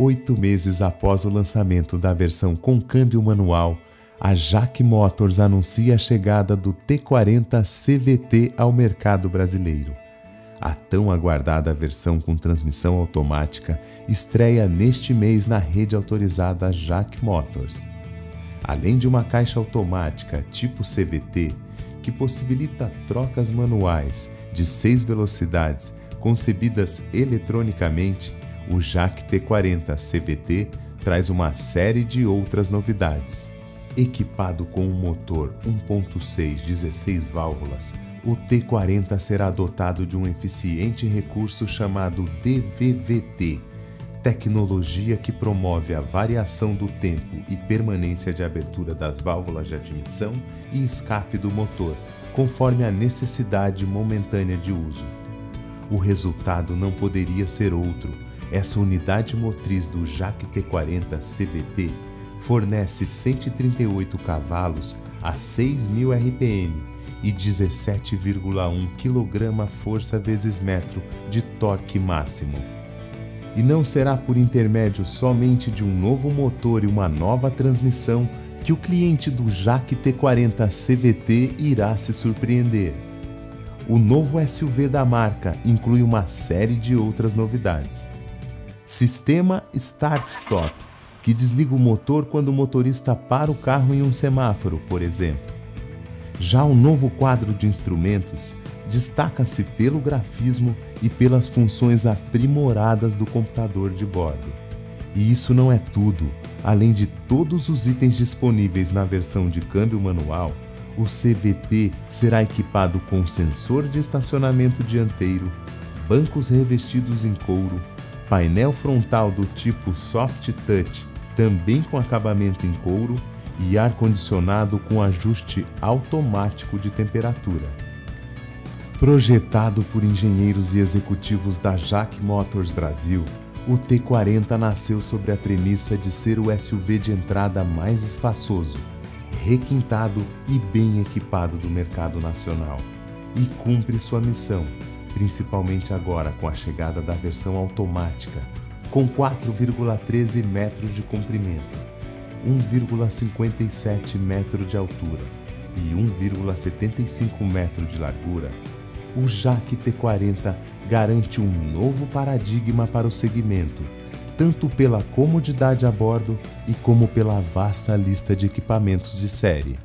Oito meses após o lançamento da versão com câmbio manual, a Jack Motors anuncia a chegada do T40 CVT ao mercado brasileiro. A tão aguardada versão com transmissão automática estreia neste mês na rede autorizada Jack Motors. Além de uma caixa automática tipo CVT, que possibilita trocas manuais de seis velocidades concebidas eletronicamente, o JAC T40 CVT traz uma série de outras novidades. Equipado com um motor 1.6 16 válvulas, o T40 será dotado de um eficiente recurso chamado DVVT, tecnologia que promove a variação do tempo e permanência de abertura das válvulas de admissão e escape do motor, conforme a necessidade momentânea de uso. O resultado não poderia ser outro essa unidade motriz do JAC T40 CVT fornece 138 cavalos a 6.000 RPM e 17,1 kg força vezes metro de torque máximo. E não será por intermédio somente de um novo motor e uma nova transmissão que o cliente do JAC T40 CVT irá se surpreender. O novo SUV da marca inclui uma série de outras novidades Sistema Start-Stop, que desliga o motor quando o motorista para o carro em um semáforo, por exemplo. Já o novo quadro de instrumentos destaca-se pelo grafismo e pelas funções aprimoradas do computador de bordo. E isso não é tudo. Além de todos os itens disponíveis na versão de câmbio manual, o CVT será equipado com sensor de estacionamento dianteiro, bancos revestidos em couro, painel frontal do tipo Soft Touch, também com acabamento em couro, e ar-condicionado com ajuste automático de temperatura. Projetado por engenheiros e executivos da Jack Motors Brasil, o T40 nasceu sobre a premissa de ser o SUV de entrada mais espaçoso, requintado e bem equipado do mercado nacional, e cumpre sua missão principalmente agora com a chegada da versão automática, com 4,13 metros de comprimento, 1,57 metro de altura e 1,75 metro de largura, o JAC T40 garante um novo paradigma para o segmento, tanto pela comodidade a bordo e como pela vasta lista de equipamentos de série.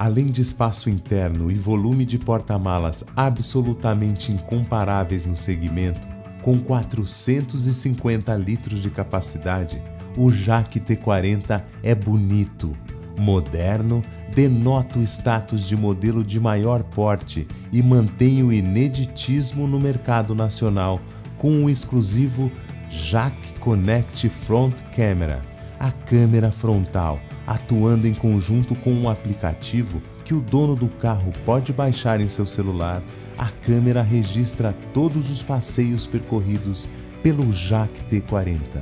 Além de espaço interno e volume de porta-malas absolutamente incomparáveis no segmento, com 450 litros de capacidade, o Jaque T40 é bonito, moderno, denota o status de modelo de maior porte e mantém o ineditismo no mercado nacional com o exclusivo Jack Connect Front Camera, a câmera frontal atuando em conjunto com um aplicativo que o dono do carro pode baixar em seu celular, a câmera registra todos os passeios percorridos pelo JAC T40.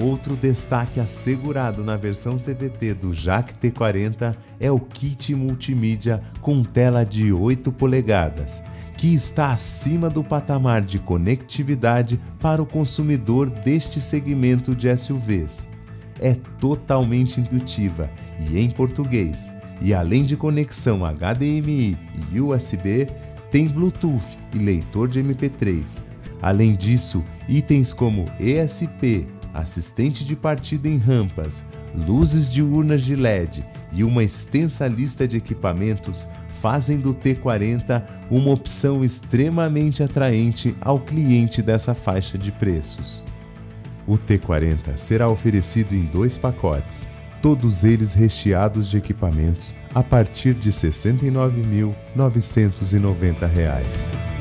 Outro destaque assegurado na versão CVT do JAC T40 é o kit multimídia com tela de 8 polegadas, que está acima do patamar de conectividade para o consumidor deste segmento de SUVs é totalmente intuitiva e em português, e além de conexão HDMI e USB, tem Bluetooth e leitor de MP3. Além disso, itens como ESP, assistente de partida em rampas, luzes de urnas de LED e uma extensa lista de equipamentos fazem do T40 uma opção extremamente atraente ao cliente dessa faixa de preços. O T40 será oferecido em dois pacotes, todos eles recheados de equipamentos a partir de R$ 69.990.